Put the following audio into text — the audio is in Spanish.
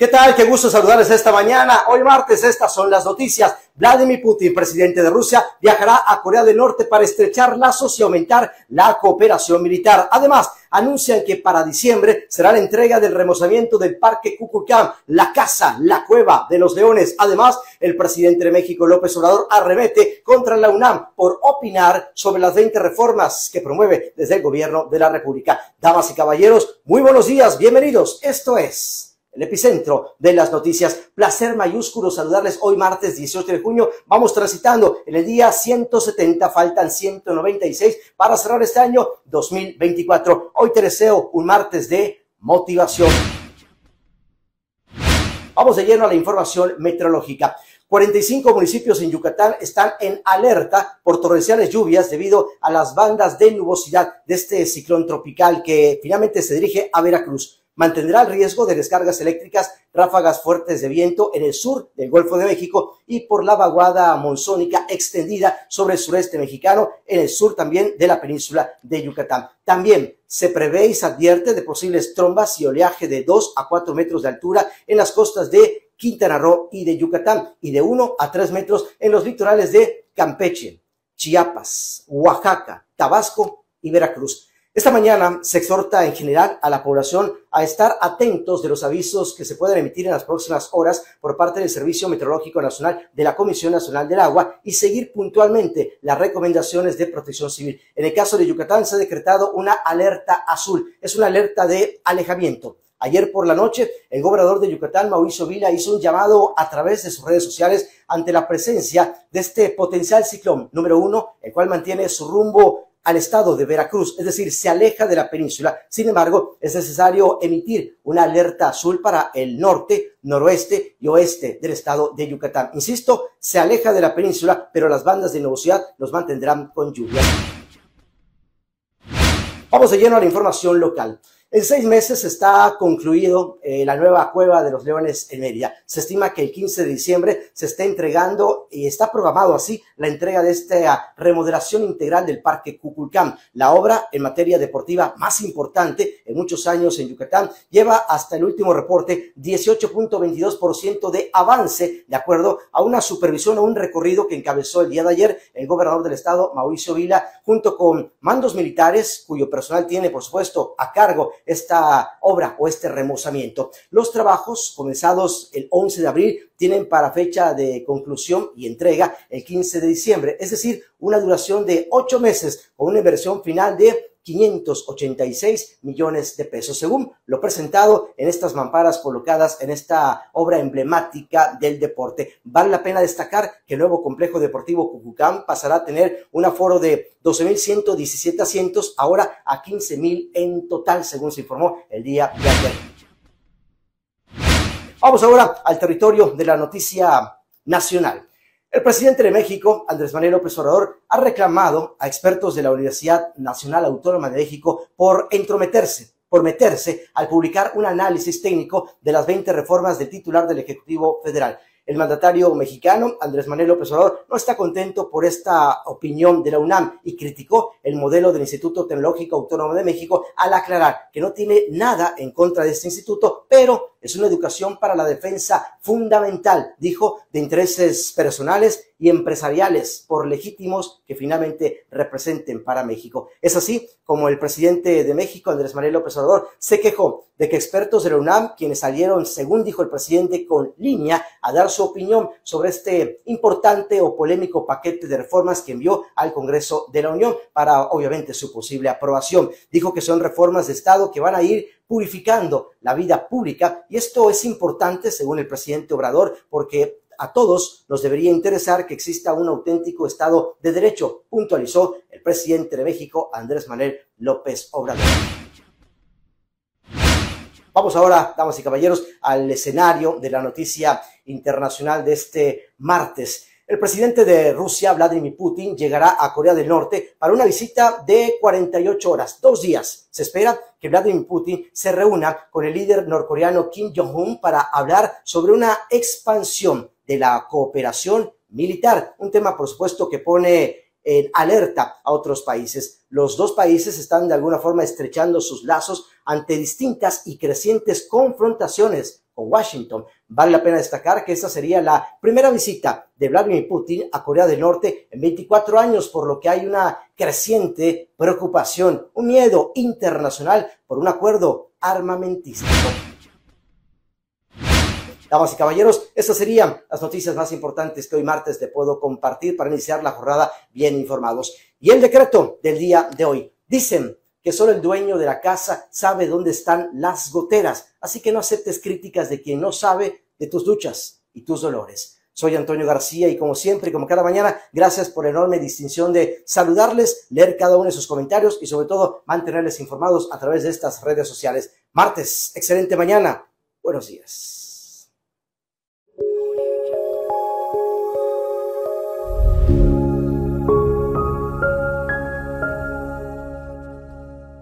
¿Qué tal? Qué gusto saludarles esta mañana. Hoy martes, estas son las noticias. Vladimir Putin, presidente de Rusia, viajará a Corea del Norte para estrechar lazos y aumentar la cooperación militar. Además, anuncian que para diciembre será la entrega del remozamiento del Parque Cuculcán, la casa, la cueva de los leones. Además, el presidente de México, López Obrador, arremete contra la UNAM por opinar sobre las 20 reformas que promueve desde el gobierno de la República. Damas y caballeros, muy buenos días, bienvenidos. Esto es el epicentro de las noticias. Placer mayúsculo saludarles hoy martes 18 de junio. Vamos transitando en el día 170, faltan 196 para cerrar este año 2024. Hoy te deseo un martes de motivación. Vamos de lleno a la información meteorológica. 45 municipios en Yucatán están en alerta por torrenciales lluvias debido a las bandas de nubosidad de este ciclón tropical que finalmente se dirige a Veracruz mantendrá el riesgo de descargas eléctricas, ráfagas fuertes de viento en el sur del Golfo de México y por la vaguada monzónica extendida sobre el sureste mexicano, en el sur también de la península de Yucatán. También se prevé y se advierte de posibles trombas y oleaje de 2 a 4 metros de altura en las costas de Quintana Roo y de Yucatán y de 1 a 3 metros en los litorales de Campeche, Chiapas, Oaxaca, Tabasco y Veracruz. Esta mañana se exhorta en general a la población a estar atentos de los avisos que se puedan emitir en las próximas horas por parte del Servicio Meteorológico Nacional de la Comisión Nacional del Agua y seguir puntualmente las recomendaciones de protección civil. En el caso de Yucatán se ha decretado una alerta azul, es una alerta de alejamiento. Ayer por la noche, el gobernador de Yucatán, Mauricio Vila, hizo un llamado a través de sus redes sociales ante la presencia de este potencial ciclón número uno, el cual mantiene su rumbo al estado de Veracruz, es decir, se aleja de la península. Sin embargo, es necesario emitir una alerta azul para el norte, noroeste y oeste del estado de Yucatán. Insisto, se aleja de la península, pero las bandas de nubosidad los mantendrán con lluvia. Vamos de lleno a la información local. En seis meses está concluido eh, la nueva cueva de los leones en Mérida. Se estima que el 15 de diciembre se está entregando y está programado así la entrega de esta remodelación integral del Parque Cuculcán. La obra en materia deportiva más importante en muchos años en Yucatán lleva hasta el último reporte 18.22% de avance de acuerdo a una supervisión o un recorrido que encabezó el día de ayer el gobernador del estado, Mauricio Vila, junto con mandos militares cuyo personal tiene, por supuesto, a cargo esta obra o este remozamiento. Los trabajos comenzados el 11 de abril tienen para fecha de conclusión y entrega el 15 de diciembre, es decir, una duración de ocho meses con una inversión final de 586 millones de pesos, según lo presentado en estas mamparas colocadas en esta obra emblemática del deporte. Vale la pena destacar que el nuevo complejo deportivo Cucucán pasará a tener un aforo de 12.117 asientos, ahora a 15.000 en total, según se informó el día de ayer. Vamos ahora al territorio de la noticia nacional. El presidente de México, Andrés Manuel López Obrador, ha reclamado a expertos de la Universidad Nacional Autónoma de México por entrometerse, por meterse al publicar un análisis técnico de las 20 reformas del titular del Ejecutivo Federal. El mandatario mexicano, Andrés Manuel López Obrador, no está contento por esta opinión de la UNAM y criticó el modelo del Instituto Tecnológico Autónomo de México al aclarar que no tiene nada en contra de este instituto, pero es una educación para la defensa fundamental, dijo, de intereses personales y empresariales por legítimos que finalmente representen para México. Es así como el presidente de México, Andrés Manuel López Obrador, se quejó de que expertos de la UNAM, quienes salieron, según dijo el presidente, con línea a dar su opinión sobre este importante o polémico paquete de reformas que envió al Congreso de la Unión para, obviamente, su posible aprobación. Dijo que son reformas de Estado que van a ir purificando la vida pública y esto es importante, según el presidente Obrador, porque a todos nos debería interesar que exista un auténtico Estado de Derecho, puntualizó el presidente de México, Andrés Manuel López Obrador. Vamos ahora, damas y caballeros, al escenario de la noticia internacional de este martes. El presidente de Rusia, Vladimir Putin, llegará a Corea del Norte para una visita de 48 horas, dos días. Se espera que Vladimir Putin se reúna con el líder norcoreano Kim Jong-un para hablar sobre una expansión de la cooperación militar, un tema por supuesto que pone en alerta a otros países. Los dos países están de alguna forma estrechando sus lazos ante distintas y crecientes confrontaciones Washington. Vale la pena destacar que esta sería la primera visita de Vladimir Putin a Corea del Norte en 24 años, por lo que hay una creciente preocupación, un miedo internacional por un acuerdo armamentístico. Damas y caballeros, estas serían las noticias más importantes que hoy martes te puedo compartir para iniciar la jornada bien informados. Y el decreto del día de hoy. Dicen que solo el dueño de la casa sabe dónde están las goteras, así que no aceptes críticas de quien no sabe de tus luchas y tus dolores. Soy Antonio García y como siempre como cada mañana, gracias por la enorme distinción de saludarles, leer cada uno de sus comentarios y sobre todo mantenerles informados a través de estas redes sociales. Martes, excelente mañana. Buenos días.